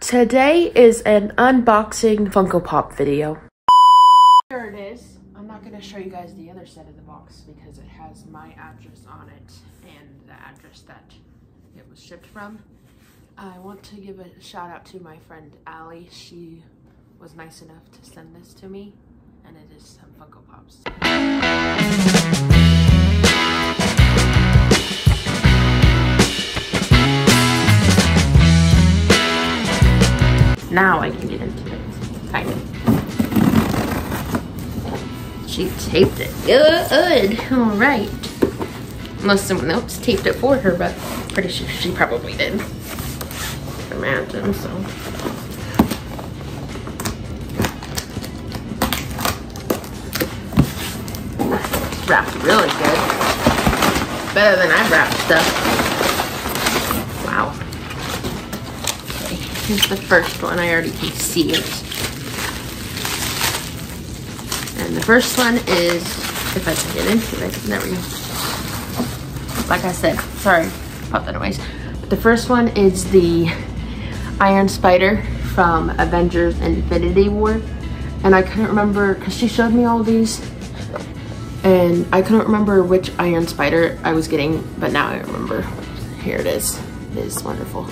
Today is an unboxing Funko Pop video. Here it is. I'm not going to show you guys the other side of the box because it has my address on it and the address that it was shipped from. I want to give a shout out to my friend Allie. She was nice enough to send this to me and it is some Funko Pops. Now I can get into it. Kind of. She taped it. Good. All right. Unless someone else taped it for her, but pretty sure she probably did. Imagine so. wrapped really good. Better than I've wrapped stuff. Here's the first one. I already can see it. And the first one is, if I can get into it, there we go. Like I said, sorry about that away. But the first one is the Iron Spider from Avengers Infinity War. And I couldn't remember, because she showed me all these. And I couldn't remember which Iron Spider I was getting, but now I remember. Here it is. It is wonderful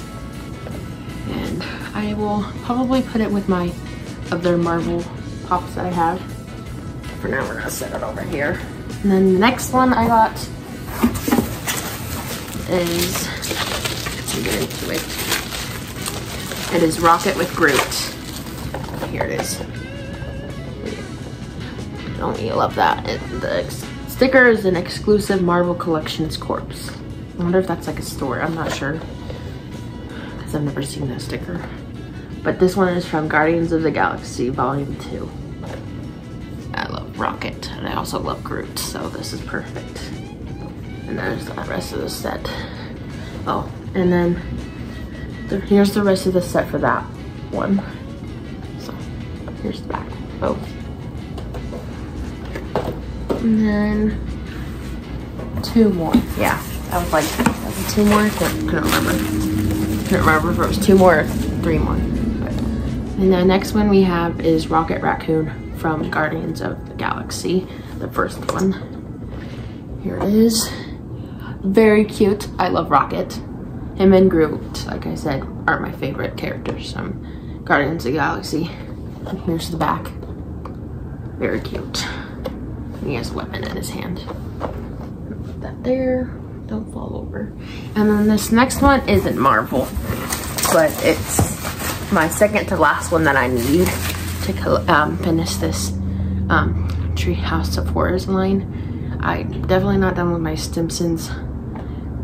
and I will probably put it with my other Marvel pops that I have. For now, we're gonna set it over here. And then the next one I got is, let's get into it. It is Rocket with Groot. Here it is. Don't you love that? It, the sticker is an exclusive Marvel Collections Corpse. I wonder if that's like a store, I'm not sure because I've never seen that sticker. But this one is from Guardians of the Galaxy Volume 2. I love Rocket, and I also love Groot, so this is perfect. And there's the rest of the set. Oh, and then the, here's the rest of the set for that one. So, here's the back, both. And then two more. Yeah, I was like, two more? Couldn't remember can't remember if it was two more or three more. But. And the next one we have is Rocket Raccoon from Guardians of the Galaxy, the first one. Here it is. Very cute. I love Rocket. Him and Groot, like I said, are my favorite characters from Guardians of the Galaxy. Here's the back. Very cute. he has a weapon in his hand. Put that there don't fall over. And then this next one isn't Marvel, but it's my second to last one that I need to um, finish this um, Treehouse of Horrors line. I'm definitely not done with my Simpsons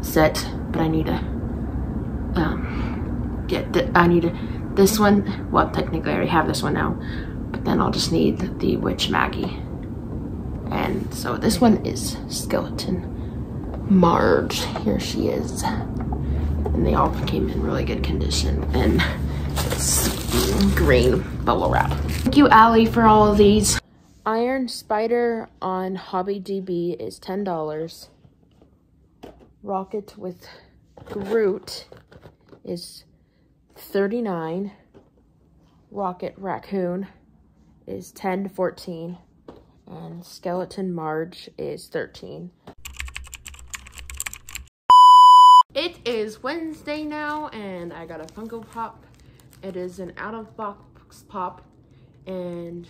set, but I need to um, get, the, I need to, this one, well technically I already have this one now, but then I'll just need the Witch Maggie. And so this one is Skeleton Marge. Here she is. And they all came in really good condition. And it's green bubble wrap. Thank you, Allie, for all of these. Iron Spider on Hobby DB is $10. Rocket with Groot is 39 Rocket Raccoon is 10 to 14 and Skeleton Marge is 13. It is Wednesday now, and I got a Funko Pop. It is an out-of-box pop, and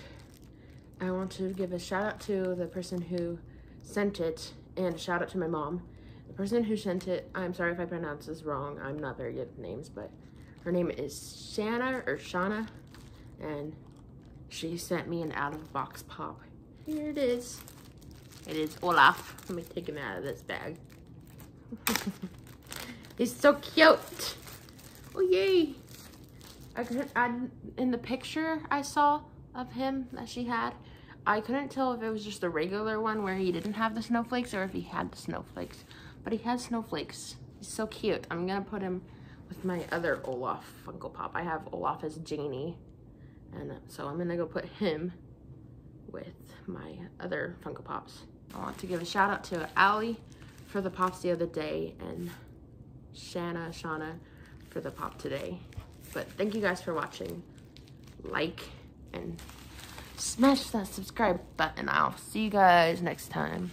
I want to give a shout out to the person who sent it, and a shout out to my mom. The person who sent it, I'm sorry if I pronounce this wrong, I'm not very good with names, but her name is Shanna, or Shauna, and she sent me an out-of-box pop. Here it is. It is Olaf. Let me take him out of this bag. He's so cute. Oh, yay. I couldn't, I, in the picture I saw of him that she had, I couldn't tell if it was just a regular one where he didn't have the snowflakes or if he had the snowflakes. But he has snowflakes. He's so cute. I'm going to put him with my other Olaf Funko Pop. I have Olaf as Janie. And so I'm going to go put him with my other Funko Pops. I want to give a shout out to Allie for the pops the other day and Shanna, Shauna for the pop today. But thank you guys for watching. Like and smash that subscribe button. I'll see you guys next time.